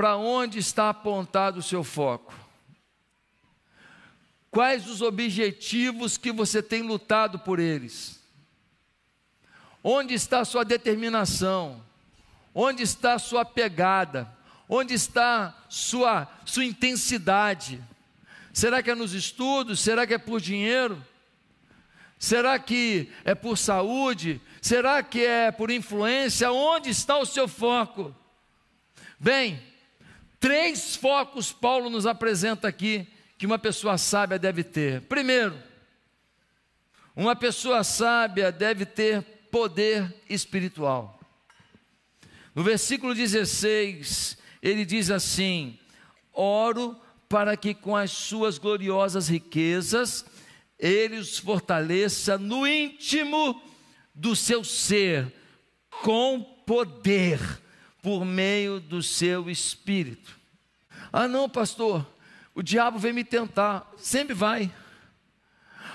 para onde está apontado o seu foco? Quais os objetivos que você tem lutado por eles? Onde está a sua determinação? Onde está a sua pegada? Onde está sua sua intensidade? Será que é nos estudos? Será que é por dinheiro? Será que é por saúde? Será que é por influência? Onde está o seu foco? Bem, três focos Paulo nos apresenta aqui que uma pessoa sábia deve ter. Primeiro, uma pessoa sábia deve ter poder espiritual. No versículo 16, ele diz assim: Oro para que com as suas gloriosas riquezas ele os fortaleça no íntimo do seu ser, com poder, por meio do seu espírito. Ah, não, pastor, o diabo vem me tentar, sempre vai.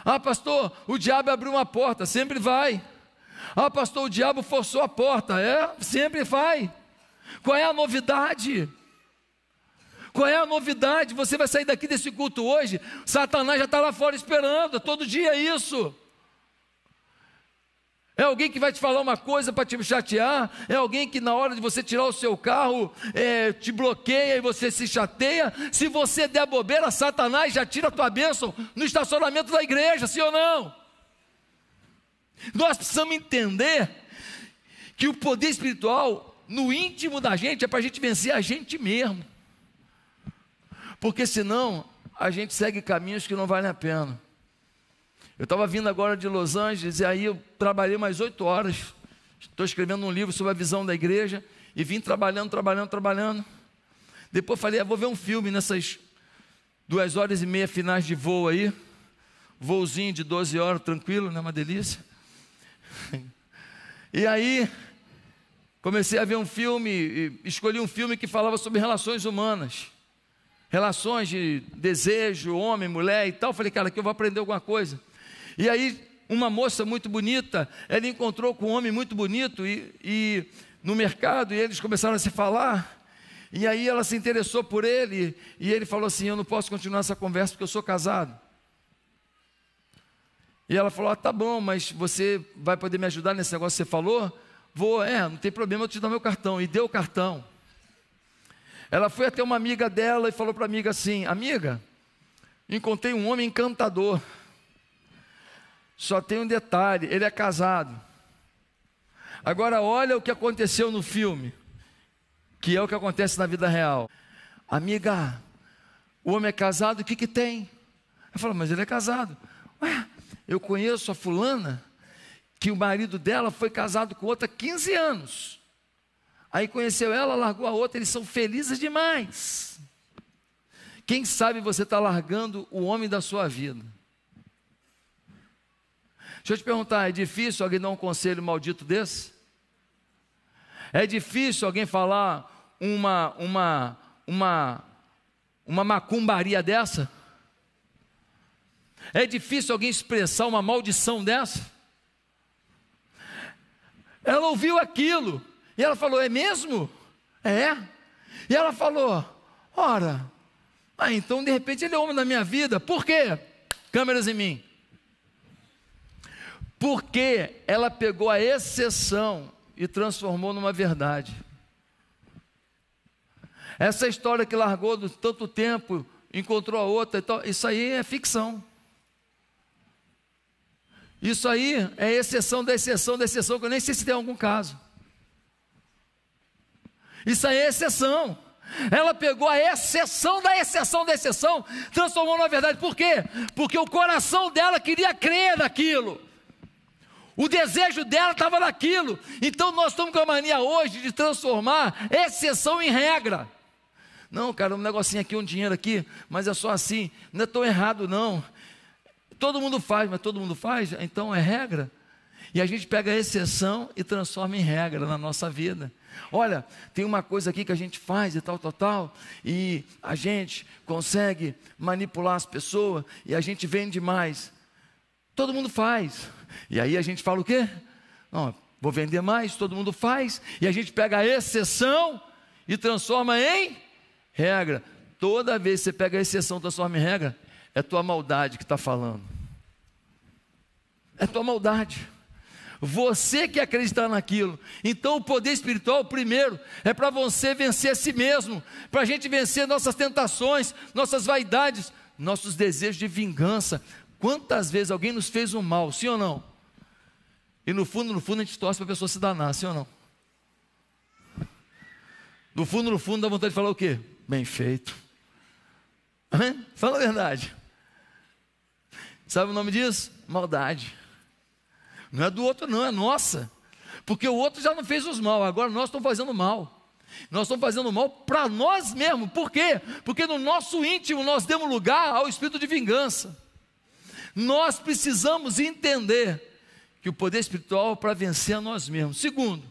Ah, pastor, o diabo abriu uma porta, sempre vai. Ah, pastor, o diabo forçou a porta. É, sempre vai. Qual é a novidade? Qual é a novidade? Você vai sair daqui desse culto hoje, Satanás já está lá fora esperando, todo dia é isso. É alguém que vai te falar uma coisa para te chatear, é alguém que na hora de você tirar o seu carro é, te bloqueia e você se chateia. Se você der bobeira, Satanás já tira a tua bênção no estacionamento da igreja, sim ou não? Nós precisamos entender que o poder espiritual no íntimo da gente é para a gente vencer a gente mesmo. Porque senão a gente segue caminhos que não valem a pena. Eu estava vindo agora de Los Angeles e aí eu trabalhei mais oito horas. Estou escrevendo um livro sobre a visão da igreja e vim trabalhando, trabalhando, trabalhando. Depois falei, ah, vou ver um filme nessas duas horas e meia finais de voo aí. Voozinho de 12 horas, tranquilo, né? Uma delícia. E aí, comecei a ver um filme, escolhi um filme que falava sobre relações humanas. Relações de desejo, homem, mulher e tal. Falei, cara, aqui eu vou aprender alguma coisa. E aí, uma moça muito bonita, ela encontrou com um homem muito bonito e, e no mercado, e eles começaram a se falar. E aí ela se interessou por ele, e ele falou assim: Eu não posso continuar essa conversa porque eu sou casado. E ela falou: ah, tá bom, mas você vai poder me ajudar nesse negócio que você falou? Vou, é, não tem problema, eu te dou meu cartão. E deu o cartão. Ela foi até uma amiga dela e falou para a amiga assim: Amiga, encontrei um homem encantador. Só tem um detalhe: ele é casado. Agora, olha o que aconteceu no filme, que é o que acontece na vida real. Amiga, o homem é casado, o que, que tem? Ela falou: Mas ele é casado. Ué, eu conheço a fulana que o marido dela foi casado com outra 15 anos. Aí conheceu ela, largou a outra, eles são felizes demais. Quem sabe você está largando o homem da sua vida. Deixa eu te perguntar, é difícil alguém dar um conselho maldito desse? É difícil alguém falar uma uma uma uma macumbaria dessa? É difícil alguém expressar uma maldição dessa? Ela ouviu aquilo e ela falou: É mesmo? É. E ela falou: Ora, ah, então de repente ele é homem da minha vida. Por quê? Câmeras em mim. Porque ela pegou a exceção e transformou numa verdade. Essa história que largou tanto tempo, encontrou a outra, então, isso aí é ficção. Isso aí é exceção da exceção da exceção, que eu nem sei se tem algum caso. Isso aí é exceção. Ela pegou a exceção da exceção da exceção, transformou na verdade. Por quê? Porque o coração dela queria crer naquilo. O desejo dela estava naquilo. Então nós estamos com a mania hoje de transformar exceção em regra. Não, cara, um negocinho aqui, um dinheiro aqui, mas é só assim. Não é tão errado, não. Todo mundo faz, mas todo mundo faz, então é regra. E a gente pega a exceção e transforma em regra na nossa vida. Olha, tem uma coisa aqui que a gente faz e tal, tal, tal, e a gente consegue manipular as pessoas e a gente vende mais. Todo mundo faz. E aí a gente fala o quê? Não, vou vender mais, todo mundo faz, e a gente pega a exceção e transforma em Regra, toda vez que você pega a exceção, transforma em regra, é tua maldade que está falando. É tua maldade. Você que acreditar naquilo. Então, o poder espiritual, primeiro, é para você vencer a si mesmo, para a gente vencer nossas tentações, nossas vaidades, nossos desejos de vingança. Quantas vezes alguém nos fez um mal, sim ou não? E no fundo, no fundo, a gente torce para a pessoa se danar, sim ou não? No fundo, no fundo, dá vontade de falar o quê? Bem feito. Fala a verdade. Sabe o nome disso? Maldade. Não é do outro, não, é nossa. Porque o outro já não fez os mal, agora nós estamos fazendo mal. Nós estamos fazendo mal para nós mesmos. Por quê? Porque no nosso íntimo nós demos lugar ao espírito de vingança. Nós precisamos entender que o poder espiritual é para vencer a nós mesmos. Segundo,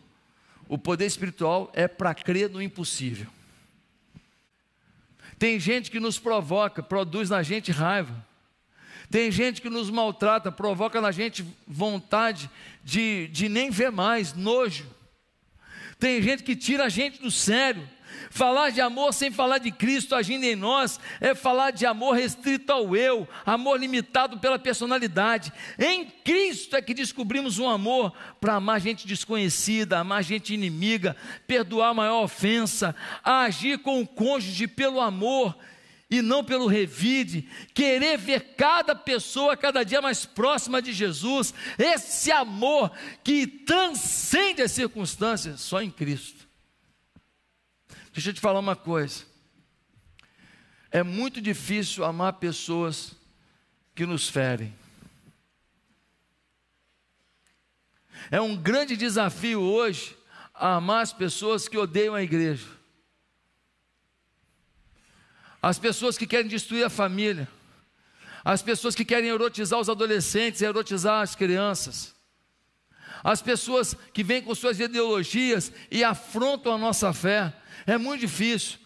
o poder espiritual é para crer no impossível. Tem gente que nos provoca, produz na gente raiva. Tem gente que nos maltrata, provoca na gente vontade de, de nem ver mais, nojo. Tem gente que tira a gente do sério. Falar de amor sem falar de Cristo agindo em nós é falar de amor restrito ao eu, amor limitado pela personalidade. Em Cristo é que descobrimos um amor para amar gente desconhecida, amar gente inimiga, perdoar a maior ofensa, agir com o cônjuge pelo amor e não pelo revide, querer ver cada pessoa cada dia mais próxima de Jesus, esse amor que transcende as circunstâncias, só em Cristo. Deixa eu te falar uma coisa. É muito difícil amar pessoas que nos ferem. É um grande desafio hoje amar as pessoas que odeiam a igreja. As pessoas que querem destruir a família. As pessoas que querem erotizar os adolescentes, erotizar as crianças. As pessoas que vêm com suas ideologias e afrontam a nossa fé. É muito difícil.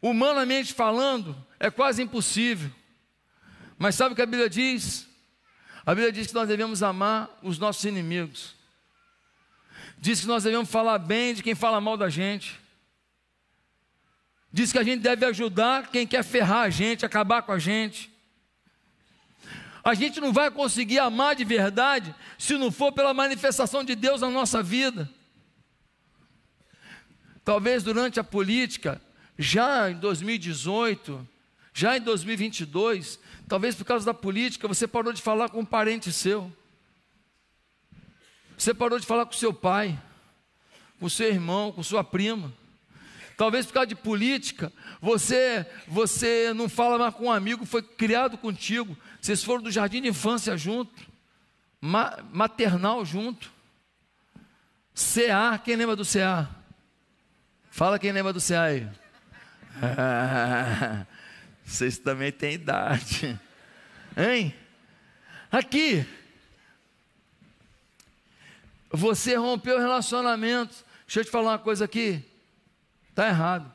Humanamente falando, é quase impossível. Mas sabe o que a Bíblia diz? A Bíblia diz que nós devemos amar os nossos inimigos. Diz que nós devemos falar bem de quem fala mal da gente. Diz que a gente deve ajudar quem quer ferrar a gente, acabar com a gente. A gente não vai conseguir amar de verdade se não for pela manifestação de Deus na nossa vida. Talvez durante a política, já em 2018, já em 2022, talvez por causa da política, você parou de falar com um parente seu. Você parou de falar com seu pai, com seu irmão, com sua prima. Talvez por causa de política, você você não fala mais com um amigo, foi criado contigo. Vocês foram do jardim de infância junto, ma, maternal junto. CA, quem lembra do CA? Fala quem lembra do CA aí. vocês também têm idade. Hein? Aqui. Você rompeu o relacionamento. Deixa eu te falar uma coisa aqui. Está errado.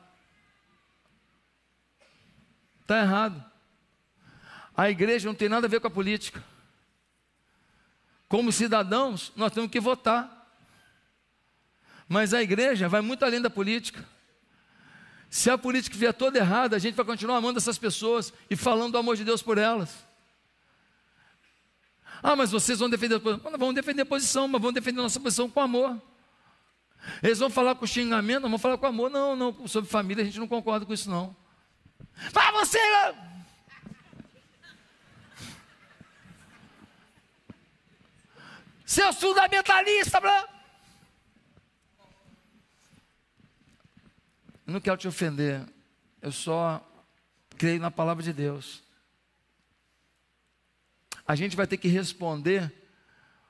Está errado. A igreja não tem nada a ver com a política. Como cidadãos, nós temos que votar. Mas a igreja vai muito além da política. Se a política vier toda errada, a gente vai continuar amando essas pessoas e falando do amor de Deus por elas. Ah, mas vocês vão defender a posição. Vão defender a posição, mas vão defender a nossa posição com amor. Eles vão falar com xingamento, vão falar com amor. Não, não, sobre família a gente não concorda com isso, não. Mas você. Seus fundamentalistas, Não quero te ofender, eu só creio na palavra de Deus. A gente vai ter que responder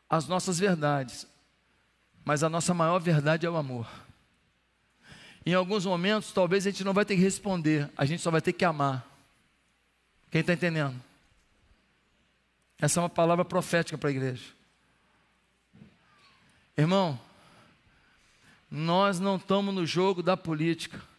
às nossas verdades, mas a nossa maior verdade é o amor. Em alguns momentos, talvez a gente não vai ter que responder, a gente só vai ter que amar. Quem está entendendo? Essa é uma palavra profética para a igreja. Irmão, nós não estamos no jogo da política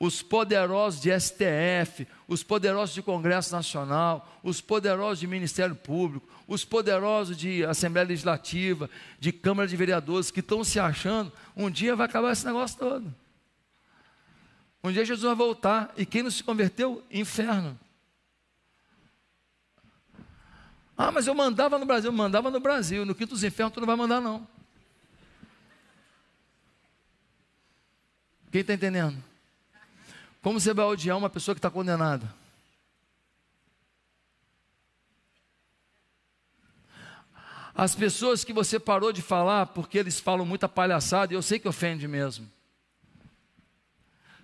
os poderosos de STF, os poderosos de Congresso Nacional, os poderosos de Ministério Público, os poderosos de Assembleia Legislativa, de Câmara de Vereadores, que estão se achando, um dia vai acabar esse negócio todo. Um dia Jesus vai voltar e quem não se converteu? Inferno. Ah, mas eu mandava no Brasil, eu mandava no Brasil, no quinto dos infernos tu não vai mandar não. Quem está entendendo? Como você vai odiar uma pessoa que está condenada? As pessoas que você parou de falar porque eles falam muita palhaçada, e eu sei que ofende mesmo.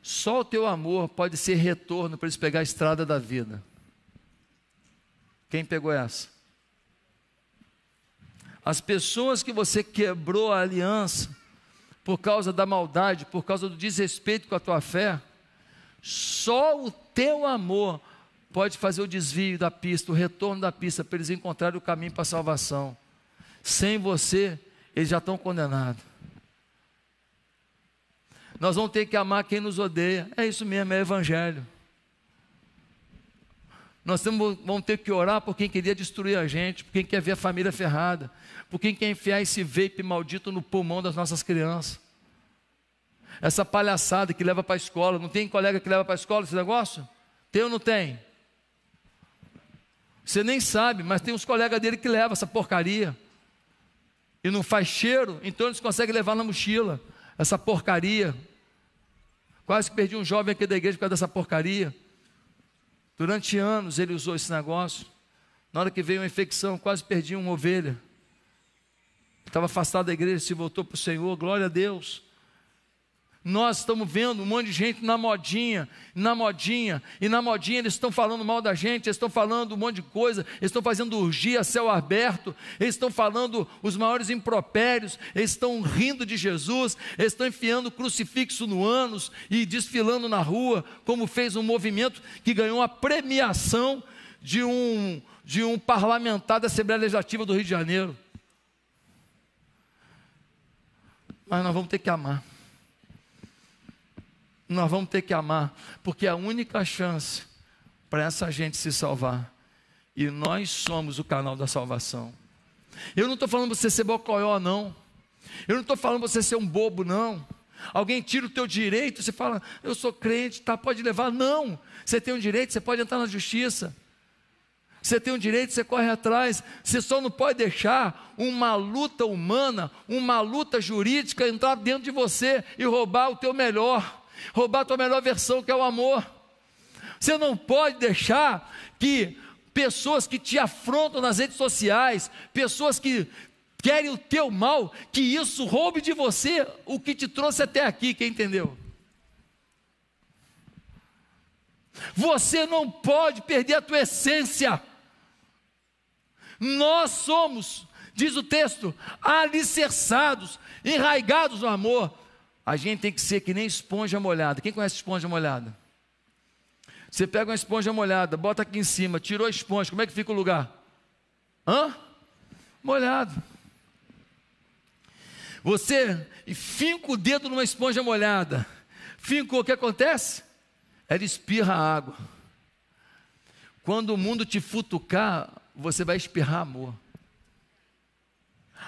Só o teu amor pode ser retorno para eles pegar a estrada da vida. Quem pegou essa? As pessoas que você quebrou a aliança por causa da maldade, por causa do desrespeito com a tua fé, só o teu amor pode fazer o desvio da pista, o retorno da pista, para eles encontrarem o caminho para a salvação. Sem você, eles já estão condenados. Nós vamos ter que amar quem nos odeia. É isso mesmo, é evangelho. Nós temos, vamos ter que orar por quem queria destruir a gente, por quem quer ver a família ferrada, por quem quer enfiar esse vape maldito no pulmão das nossas crianças. Essa palhaçada que leva para a escola. Não tem colega que leva para a escola esse negócio? Tem ou não tem? Você nem sabe, mas tem uns colegas dele que levam essa porcaria e não faz cheiro, então eles conseguem levar na mochila essa porcaria. Quase que perdi um jovem aqui da igreja por causa dessa porcaria. Durante anos ele usou esse negócio. Na hora que veio uma infecção, quase perdi uma ovelha. Estava afastado da igreja, se voltou para o Senhor, glória a Deus. Nós estamos vendo um monte de gente na modinha, na modinha, e na modinha eles estão falando mal da gente, eles estão falando um monte de coisa, eles estão fazendo urgia céu aberto, eles estão falando os maiores impropérios, eles estão rindo de Jesus, eles estão enfiando crucifixo no ânus e desfilando na rua, como fez um movimento que ganhou a premiação de um, de um parlamentar da Assembleia Legislativa do Rio de Janeiro. Mas nós vamos ter que amar nós vamos ter que amar, porque é a única chance para essa gente se salvar. E nós somos o canal da salvação. Eu não estou falando você ser bocoió, não. Eu não estou falando você ser um bobo, não. Alguém tira o teu direito, você fala, eu sou crente, tá, pode levar. Não, você tem um direito, você pode entrar na justiça. Você tem um direito, você corre atrás. Você só não pode deixar uma luta humana, uma luta jurídica entrar dentro de você e roubar o teu melhor roubar a tua melhor versão, que é o amor. Você não pode deixar que pessoas que te afrontam nas redes sociais, pessoas que querem o teu mal, que isso roube de você o que te trouxe até aqui, quem entendeu? Você não pode perder a tua essência. Nós somos, diz o texto, alicerçados, enraigados no amor. A gente tem que ser que nem esponja molhada. Quem conhece esponja molhada? Você pega uma esponja molhada, bota aqui em cima, tirou a esponja, como é que fica o lugar? Hã? Molhado. Você finca o dedo numa esponja molhada. Fincou, o que acontece? Ela espirra água. Quando o mundo te futucar, você vai espirrar amor.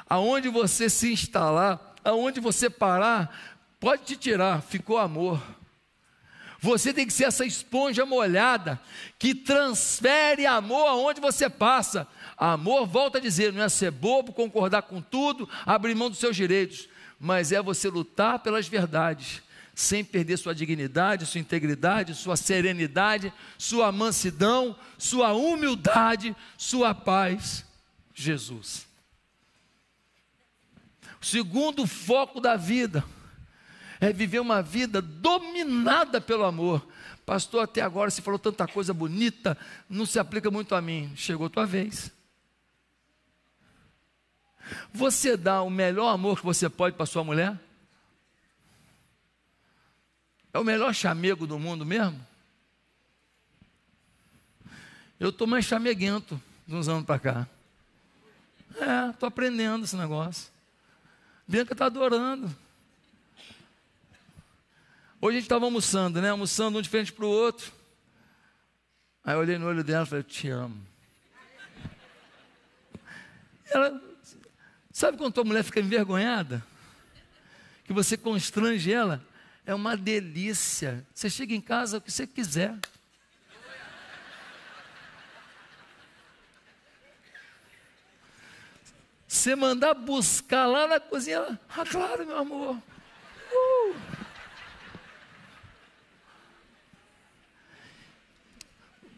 Aonde você se instalar, aonde você parar, Pode te tirar, ficou amor. Você tem que ser essa esponja molhada que transfere amor aonde você passa. Amor, volta a dizer, não é ser bobo, concordar com tudo, abrir mão dos seus direitos, mas é você lutar pelas verdades, sem perder sua dignidade, sua integridade, sua serenidade, sua mansidão, sua humildade, sua paz. Jesus. O segundo foco da vida é viver uma vida dominada pelo amor. Pastor, até agora você falou tanta coisa bonita, não se aplica muito a mim. Chegou a tua vez. Você dá o melhor amor que você pode para sua mulher? É o melhor chamego do mundo mesmo? Eu estou mais chameguento de uns anos para cá. É, estou aprendendo esse negócio. Bianca está adorando. Hoje a gente estava almoçando, né? Almoçando um de frente para o outro. Aí eu olhei no olho dela e falei, te amo. Ela, sabe quando tua mulher fica envergonhada? Que você constrange ela? é uma delícia. Você chega em casa o que você quiser. Você mandar buscar lá na cozinha, ah, claro, meu amor.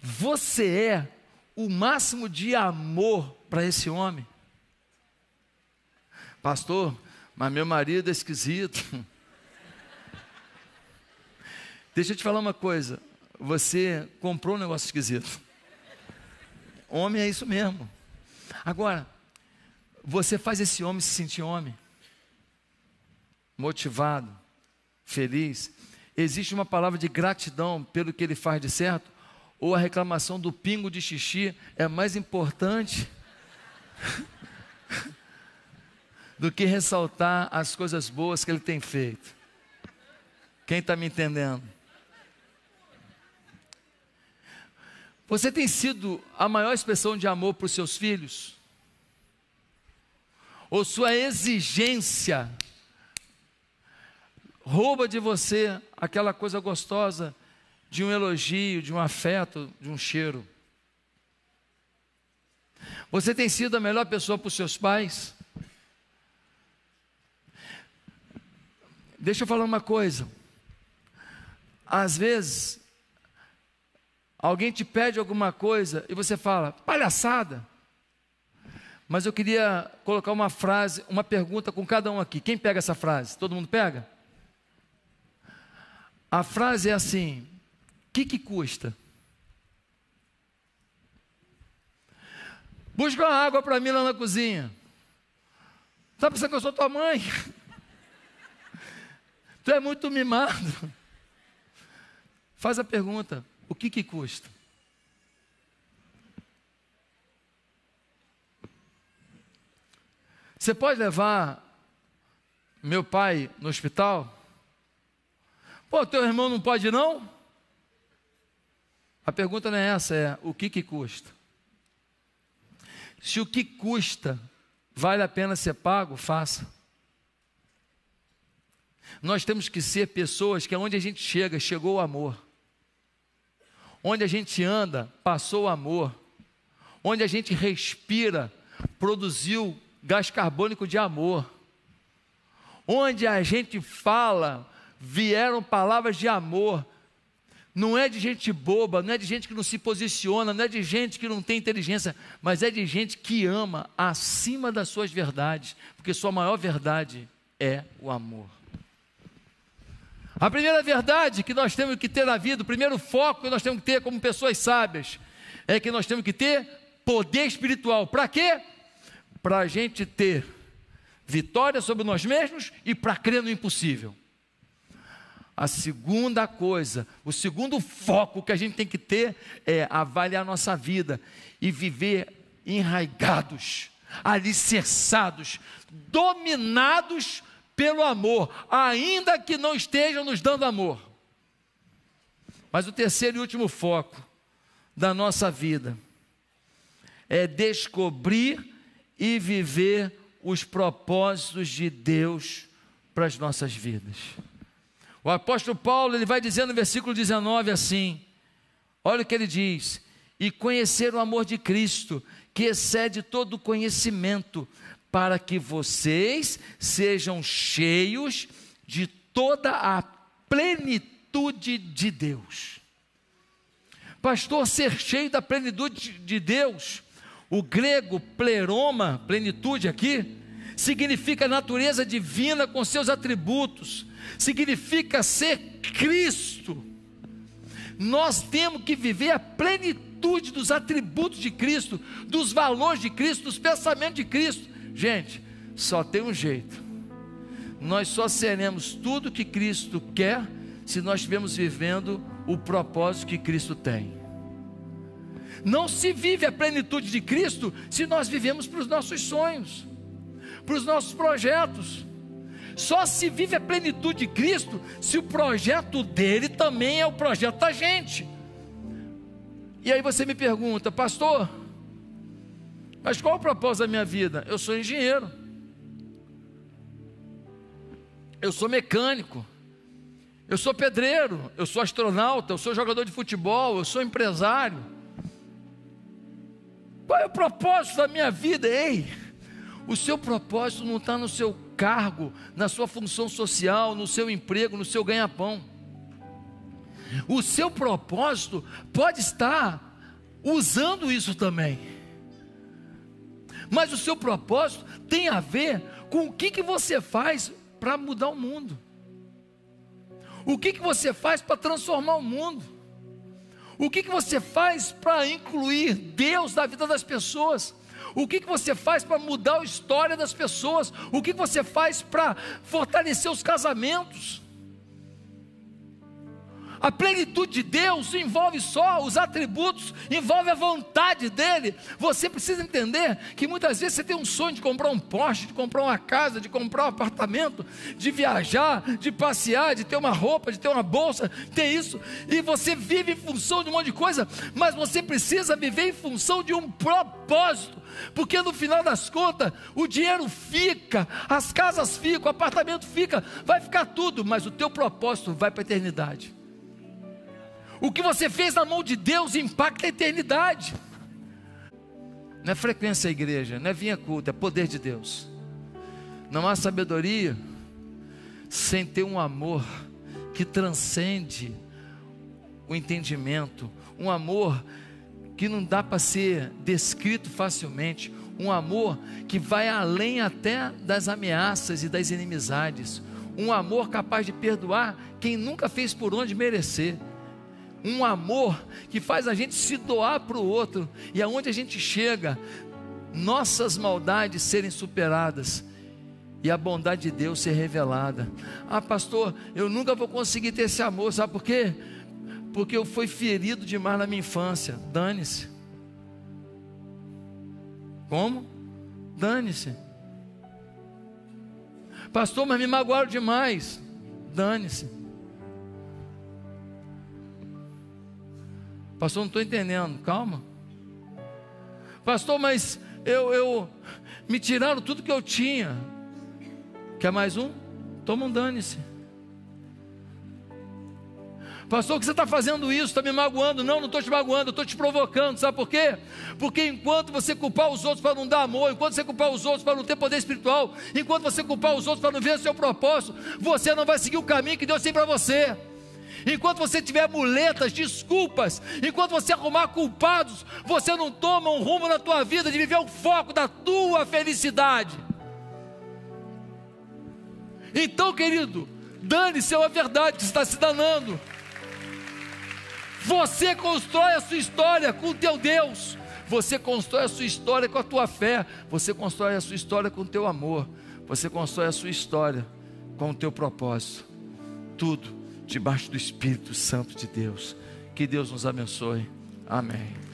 Você é o máximo de amor para esse homem. Pastor, mas meu marido é esquisito. Deixa eu te falar uma coisa. Você comprou um negócio esquisito. Homem é isso mesmo. Agora, você faz esse homem se sentir homem, motivado, feliz. Existe uma palavra de gratidão pelo que ele faz de certo? Ou a reclamação do pingo de xixi é mais importante do que ressaltar as coisas boas que ele tem feito? Quem está me entendendo? Você tem sido a maior expressão de amor para os seus filhos? Ou sua exigência rouba de você aquela coisa gostosa de um elogio, de um afeto, de um cheiro? Você tem sido a melhor pessoa para os seus pais? Deixa eu falar uma coisa. Às vezes, Alguém te pede alguma coisa e você fala, palhaçada. Mas eu queria colocar uma frase, uma pergunta com cada um aqui. Quem pega essa frase? Todo mundo pega? A frase é assim: que, que custa? Busca uma água para mim lá na cozinha. Está pensando que eu sou tua mãe? tu é muito mimado. Faz a pergunta: o que que custa? Você pode levar meu pai no hospital? Pô, teu irmão não pode não? A pergunta não é essa, é o que que custa? Se o que custa vale a pena ser pago, faça. Nós temos que ser pessoas que aonde a gente chega, chegou o amor. Onde a gente anda, passou o amor. Onde a gente respira, produziu gás carbônico de amor. Onde a gente fala, vieram palavras de amor. Não é de gente boba, não é de gente que não se posiciona, não é de gente que não tem inteligência, mas é de gente que ama acima das suas verdades, porque sua maior verdade é o amor. A primeira verdade que nós temos que ter na vida, o primeiro foco que nós temos que ter como pessoas sábias, é que nós temos que ter poder espiritual. Para quê? Para a gente ter vitória sobre nós mesmos e para crer no impossível. A segunda coisa, o segundo foco que a gente tem que ter é avaliar nossa vida e viver enraigados, alicerçados, dominados pelo amor, ainda que não estejam nos dando amor. Mas o terceiro e último foco da nossa vida é descobrir e viver os propósitos de Deus para as nossas vidas. O apóstolo Paulo, ele vai dizendo no versículo 19 assim: olha o que ele diz: e conhecer o amor de Cristo, que excede todo conhecimento, para que vocês sejam cheios de toda a plenitude de Deus. Pastor, ser cheio da plenitude de Deus, o grego pleroma, plenitude aqui, significa natureza divina com seus atributos, significa ser Cristo. Nós temos que viver a plenitude dos atributos de Cristo, dos valores de Cristo, dos pensamentos de Cristo. Gente, só tem um jeito. Nós só seremos tudo que Cristo quer se nós estivermos vivendo o propósito que Cristo tem. Não se vive a plenitude de Cristo se nós vivemos para os nossos sonhos, para os nossos projetos. Só se vive a plenitude de Cristo se o projeto dele também é o projeto da gente. E aí você me pergunta, pastor, mas qual o propósito da minha vida? Eu sou engenheiro. Eu sou mecânico. Eu sou pedreiro, eu sou astronauta, eu sou jogador de futebol, eu sou empresário. Qual é o propósito da minha vida? Ei, o seu propósito não está no seu cargo, na sua função social, no seu emprego, no seu ganha-pão. O seu propósito pode estar usando isso também. Mas o seu propósito tem a ver com o que, que você faz para mudar o mundo. O que, que você faz para transformar o mundo? O que, que você faz para incluir Deus na vida das pessoas? O que, que você faz para mudar a história das pessoas? O que, que você faz para fortalecer os casamentos? A plenitude de Deus envolve só os atributos, envolve a vontade dele. Você precisa entender que muitas vezes você tem um sonho de comprar um Porsche, de comprar uma casa, de comprar um apartamento, de viajar, de passear, de ter uma roupa, de ter uma bolsa, ter isso, e você vive em função de um monte de coisa, mas você precisa viver em função de um propósito. Porque no final das contas, o dinheiro fica, as casas ficam, o apartamento fica, vai ficar tudo, mas o teu propósito vai para a eternidade. O que você fez na mão de Deus impacta a eternidade. Não é frequência a igreja, não é vinha culto, é poder de Deus. Não há sabedoria sem ter um amor que transcende o entendimento, um amor que não dá para ser descrito facilmente, um amor que vai além até das ameaças e das inimizades, um amor capaz de perdoar quem nunca fez por onde merecer um amor que faz a gente se doar para o outro, e aonde a gente chega, nossas maldades serem superadas e a bondade de Deus ser revelada. Ah, pastor, eu nunca vou conseguir ter esse amor, sabe por quê? Porque eu fui ferido demais na minha infância. Dane-se. Como? Dane-se. Pastor, mas me magoaram demais. Dane-se. Pastor, não estou entendendo. Calma. Pastor, mas eu, eu me tiraram tudo que eu tinha. Quer mais um? Toma um dane-se. Pastor, o que você está fazendo isso? Está me magoando? Não, não estou te magoando, estou te provocando. Sabe por quê? Porque enquanto você culpar os outros para não dar amor, enquanto você culpar os outros para não ter poder espiritual, enquanto você culpar os outros para não ver o seu propósito, você não vai seguir o caminho que Deus tem para você enquanto você tiver muletas, desculpas, enquanto você arrumar culpados, você não toma um rumo na tua vida de viver o foco da tua felicidade. Então, querido, dane-se a verdade que está se danando. Você constrói a sua história com o teu Deus. Você constrói a sua história com a tua fé. Você constrói a sua história com o teu amor. Você constrói a sua história com o teu propósito. Tudo debaixo do Espírito Santo de Deus. Que Deus nos abençoe. Amém.